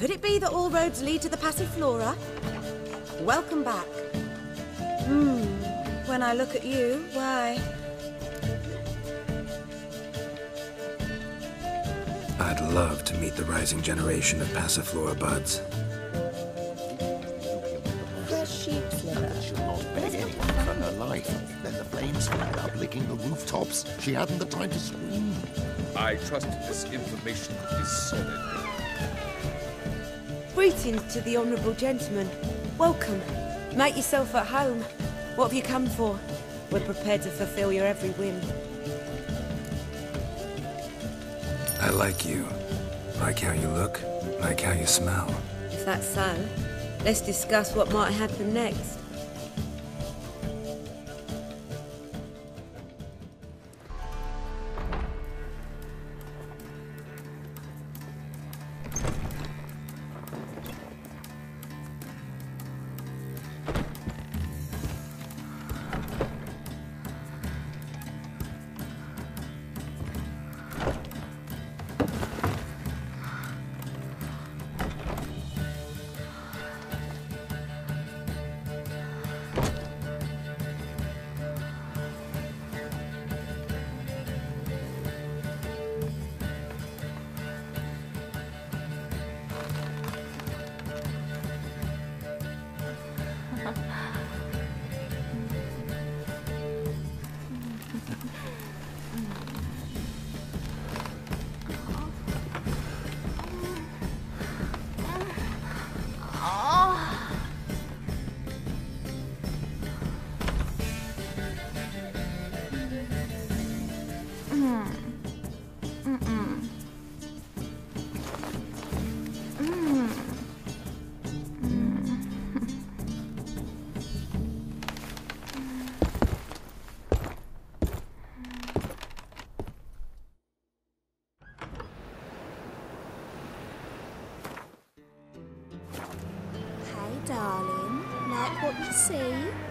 Could it be that all roads lead to the Passiflora? Welcome back. Hmm, when I look at you, why... I'd love to meet the rising generation of Passiflora buds. Fresh sheep's liver. She'll not beg anyone for her life. Then the flames flared up, licking the rooftops. She hadn't the time to scream. I trust this information is solid. Greetings to the honourable gentleman. Welcome. Make yourself at home. What have you come for? We're prepared to fulfill your every whim. I like you. Like how you look. Like how you smell. If that's so, let's discuss what might happen next. What you see?